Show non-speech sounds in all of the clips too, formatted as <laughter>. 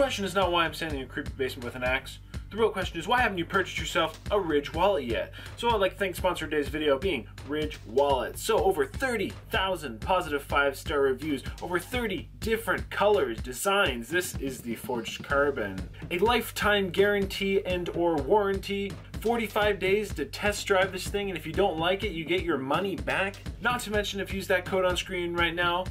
Question is not why I'm standing in a creepy basement with an axe. The real question is why haven't you purchased yourself a Ridge wallet yet? So I'd like to thank sponsor today's video being Ridge Wallet. So over 30,000 positive five star reviews, over 30 different colors, designs. This is the Forged Carbon. A lifetime guarantee and or warranty. 45 days to test drive this thing and if you don't like it, you get your money back. Not to mention if you use that code on screen right now,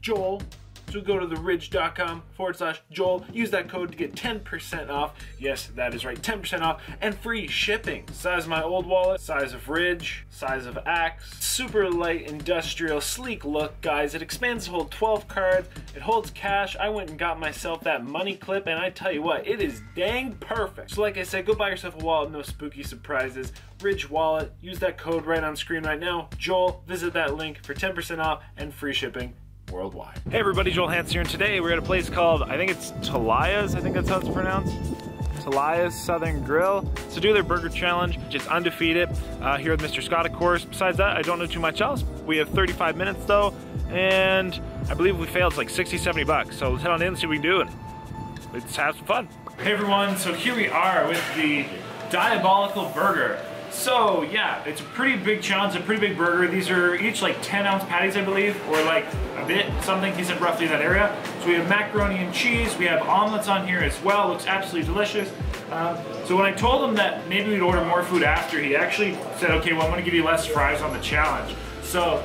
Joel, so go to theridge.com forward slash Joel. Use that code to get 10% off. Yes, that is right, 10% off and free shipping. Size of my old wallet, size of Ridge, size of Axe. Super light, industrial, sleek look, guys. It expands to hold 12 cards. It holds cash. I went and got myself that money clip and I tell you what, it is dang perfect. So like I said, go buy yourself a wallet, no spooky surprises. Ridge Wallet, use that code right on screen right now. Joel, visit that link for 10% off and free shipping worldwide. Hey everybody, Joel Hansen here, and today we're at a place called, I think it's Talayah's, I think that's how it's pronounced. Talayah's Southern Grill to do their burger challenge, just undefeated uh, here with Mr. Scott, of course. Besides that, I don't know too much else. We have 35 minutes though, and I believe we failed It's like 60, 70 bucks. So let's head on in and see what we do, and let's have some fun. Hey everyone, so here we are with the Diabolical Burger. So yeah, it's a pretty big challenge, a pretty big burger. These are each like 10 ounce patties, I believe, or like a bit, something, he said roughly that area. So we have macaroni and cheese, we have omelets on here as well, looks absolutely delicious. Um, so when I told him that maybe we'd order more food after, he actually said, okay, well I'm gonna give you less fries on the challenge. So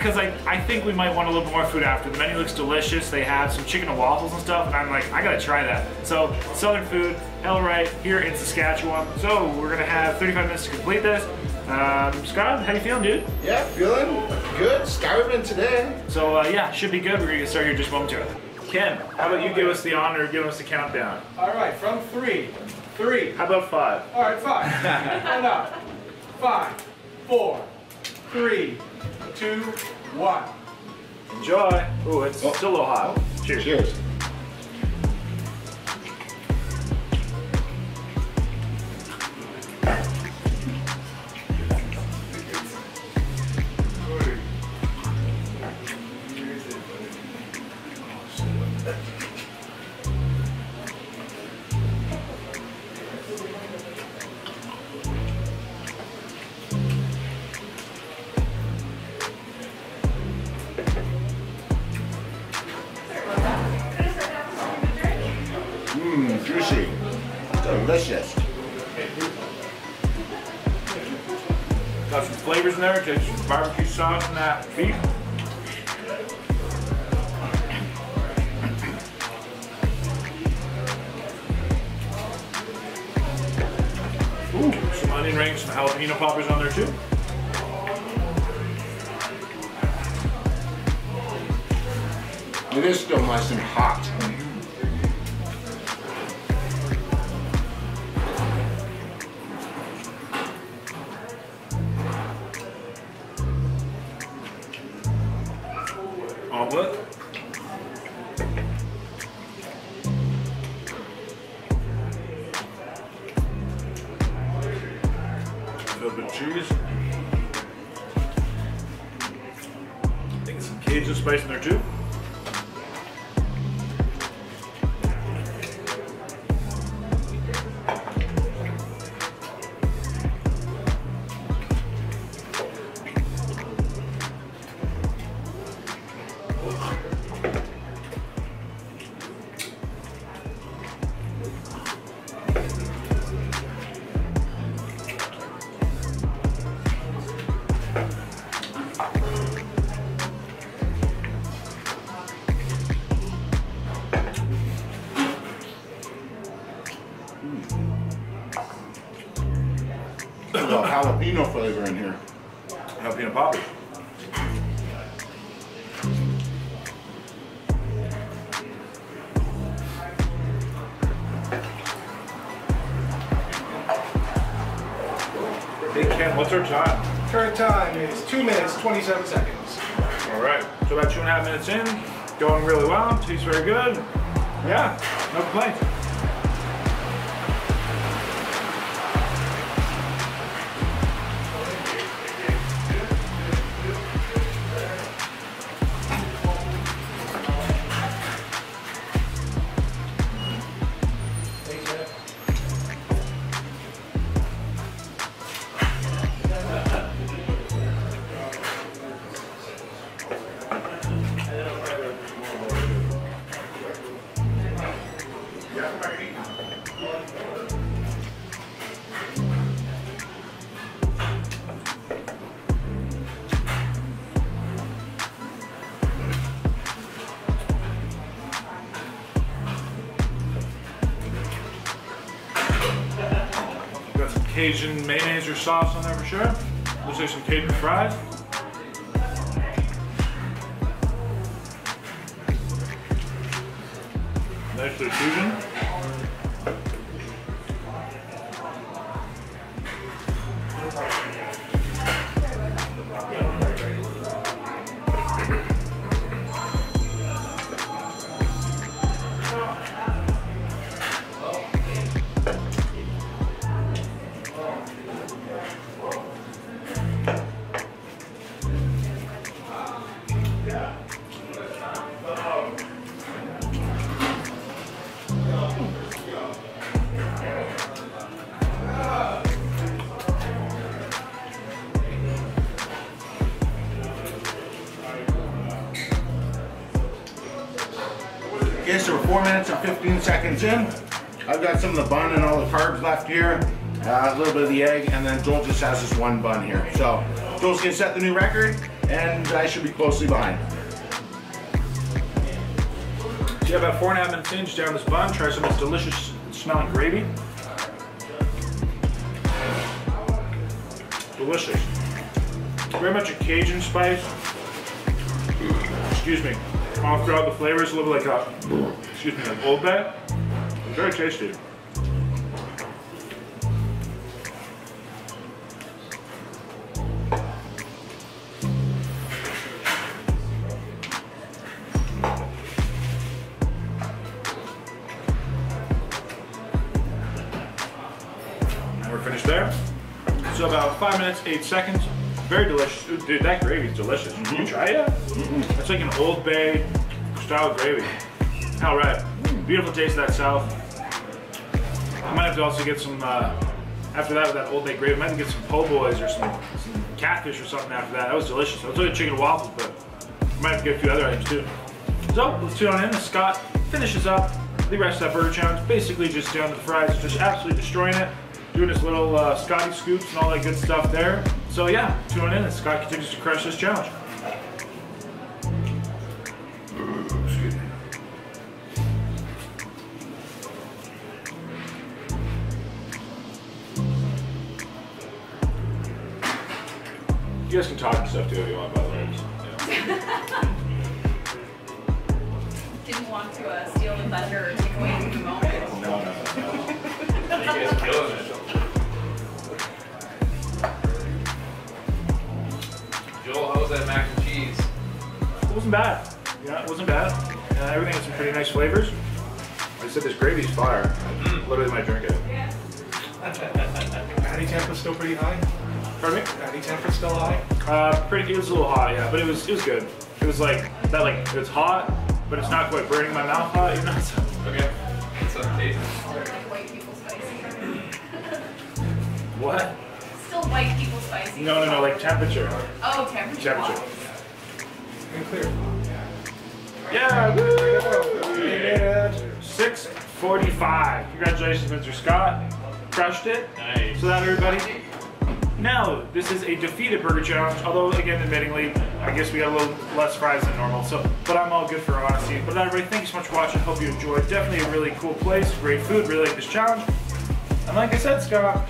because I, I think we might want a little bit more food after. The menu looks delicious. They have some chicken and waffles and stuff, and I'm like, I gotta try that. So, Southern food, hell right, here in Saskatchewan. So, we're gonna have 35 minutes to complete this. Um, Scott, how you feeling, dude? Yeah, feeling good. Starving today. So, uh, yeah, should be good. We're gonna get started here just momentarily. Ken, how about you give us the honor, give us the countdown? All right, from three, three. How about five? All right, five. <laughs> Hold up. Five, four, three, two, one. Enjoy. Ooh, it's Oh. still a little hot. Cheers. Cheers. Delicious. Got some flavors in there. Just some barbecue sauce and that beef. Ooh, some onion rings, some jalapeno poppers on there too. It is still nice and hot. Think some spice in there too. There's a jalapeno flavor in here. Jalapeno poppers. Hey Ken, what's our time? Current time is two minutes, 27 seconds. All right, so about two and a half minutes in, going really well. Tastes very good. Yeah, no complaints. Cajun mayonnaise or sauce on there for sure. Looks like some Cajun fries. Nicely seasoned. Okay, so we're four minutes and 15 seconds in. I've got some of the bun and all the carbs left here. Uh, a little bit of the egg, and then Joel just has this one bun here. So Joel's gonna set the new record, and I should be closely behind. Yeah, about four and a half minutes in, just down this bun, try some of this delicious smelling gravy. Delicious. Very much a Cajun spice. Excuse me. All throughout the flavors, a little like a, excuse me, like Old Bay. Very tasty. We're finished there. So about five minutes, eight seconds. Very delicious. Ooh, Dude, that gravy is delicious. Did you try it? It's like an Old Bay style gravy. All right. Beautiful taste of that south. I might have to also get some, uh, after that, with that Old Bay gravy, I might have to get some po' boys or some, some catfish or something after that. That was delicious. I was looking at chicken and waffles, but I might have to get a few other items too. So let's tune on in as Scott finishes up the rest of that burger challenge. Basically just down to the fries, just absolutely destroying it. Doing his little uh, Scotty scoops and all that good stuff there. So yeah, tune in as Scott continues to crush this challenge. You guys can talk and stuff too if you want, by the way. Yeah. <laughs> Didn't want to uh, steal the thunder or take away from the moment. No, no, no. You guys killing it. Wasn't bad. Yeah, it wasn't bad. Uh, everything has some pretty nice flavors. I said, this gravy's fire. I literally might drink it. Patty temp is still pretty high. Pardon me? Patty temp is still high. Uh, pretty. It was a little hot, yeah, but it was it was good. It was like that, like it's hot, but it's not quite burning my mouth hot. You know. <laughs> So, Okay. What's up, taste? Like white people spicy. what? Still white people spicy. No, no, no. Like temperature. Oh, temperature. Temperature. And clear. Yeah. Woo! Six forty-five. Congratulations, Mr. Scott. Crushed it. Nice. So that everybody. Now, this is a defeated burger challenge, although again, admittingly, I guess we got a little less fries than normal, so, but I'm all good for honesty. But everybody, thank you so much for watching, hope you enjoyed. Definitely a really cool place, great food, really like this challenge. And like I said, Scott,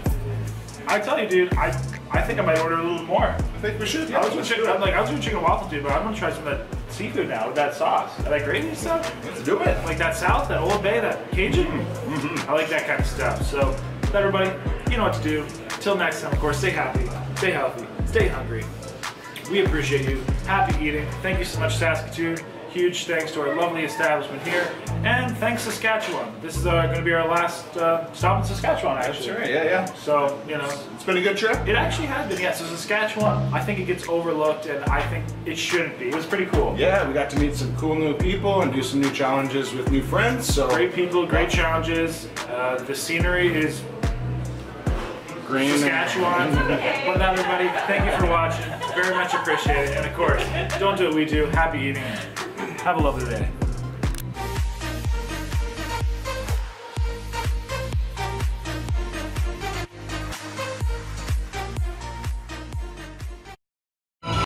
I tell you, dude, I I think I might order a little more. I think we should. Yeah, I was doing chicken, I'm like, I was doing chicken waffle, dude, but I'm gonna try some of that seafood now with that sauce. And that gravy stuff. Let's do it. Like that South, that Old Bay, that Cajun. Mm-hmm. I like that kind of stuff. So, everybody, you know what to do. Till next time, of course, stay happy, stay healthy, stay hungry. We appreciate you. Happy eating. Thank you so much, Saskatoon. Huge thanks to our lovely establishment here. And thanks, Saskatchewan. This is uh, going to be our last uh, stop in Saskatchewan, actually. That's right. Yeah, yeah. So, you know, It's been a good trip. it actually has been, yeah. So Saskatchewan, I think it gets overlooked, and I think it shouldn't be. It was pretty cool. Yeah, we got to meet some cool new people and do some new challenges with new friends. So Great people, great challenges. Uh, the scenery is green. Saskatchewan. but now, everybody, thank you for watching. Very much appreciated. And of course, don't do what we do. Happy eating. Have a lovely day.